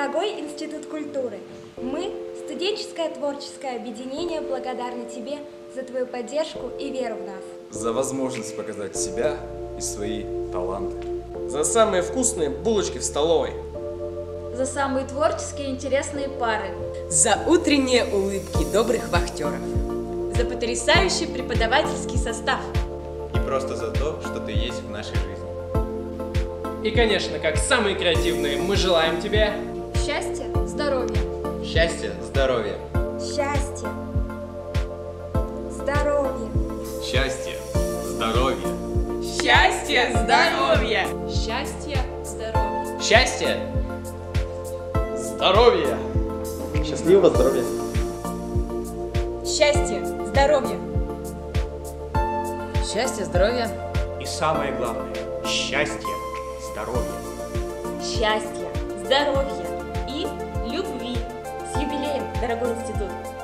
Дорогой Институт культуры, мы, студенческое творческое объединение, благодарны тебе за твою поддержку и веру в нас. За возможность показать себя и свои таланты. За самые вкусные булочки в столовой. За самые творческие и интересные пары. За утренние улыбки добрых вахтеров. За потрясающий преподавательский состав. И просто за то, что ты есть в нашей жизни. И, конечно, как самые креативные, мы желаем тебе... Счастья, здоровья. Счастья, здоровья. Счастье, здоровье, Счастья, здоровья. Счастья, здоровья! Счастья, здоровья. Счастья! Здоровья! Счастливого здоровья! Счастья, здоровья! Счастья, здоровья! И самое главное – счастье, здоровье. Счастья, здоровья дорогой институт!